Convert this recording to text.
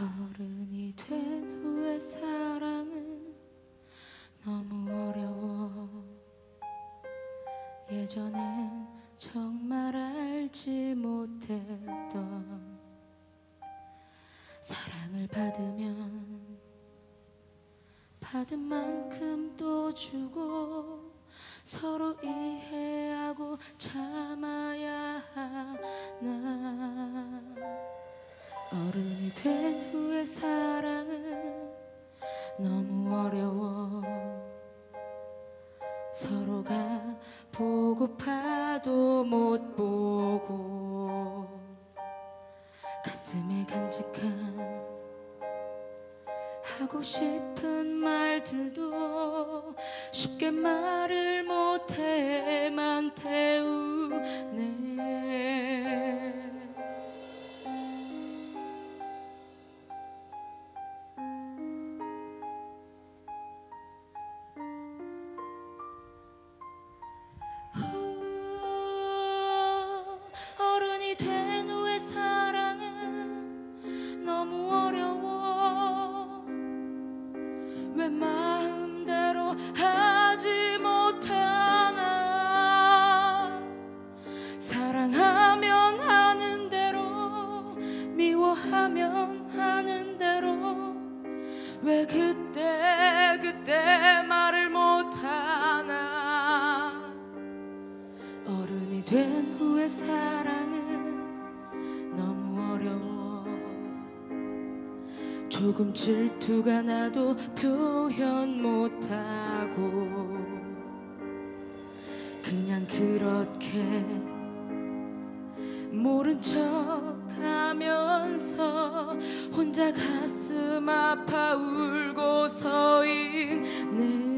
어른이 된 후에 사랑은 너무 어려워. 예전엔 정말 알지 못했던 사랑을 받으면 받은 만큼 또 주고 서로 이해하고 참아야 하나. 사랑은 너무 어려워. 서로가 보고파도 못 보고 가슴에 간직한 하고 싶은 말들도 쉽게 말을 못해만 태우 마음대로 하지 못하나. 사랑하면 하는 대로 미워하면 하는 대로. 왜 그때 그때 말을 못하나. 어른이 된 후의 사 조금 질투가 나도 표현 못하고 그냥 그렇게 모른 척 하면서 혼자 가슴 아파 울고 서 있네